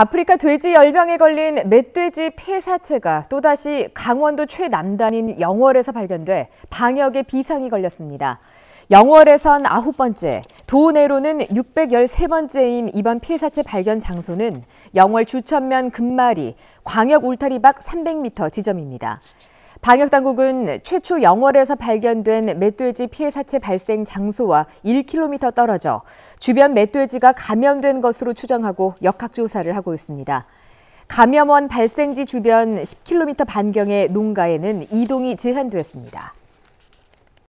아프리카 돼지 열병에 걸린 멧돼지 폐사체가 또다시 강원도 최남단인 영월에서 발견돼 방역에 비상이 걸렸습니다. 영월에선 아홉 번째, 도내로는 613번째인 이번 폐사체 발견 장소는 영월 주천면 금마리 광역 울타리 밖 300m 지점입니다. 방역당국은 최초 영월에서 발견된 멧돼지 피해 사체 발생 장소와 1km 떨어져 주변 멧돼지가 감염된 것으로 추정하고 역학조사를 하고 있습니다. 감염원 발생지 주변 10km 반경의 농가에는 이동이 제한됐습니다.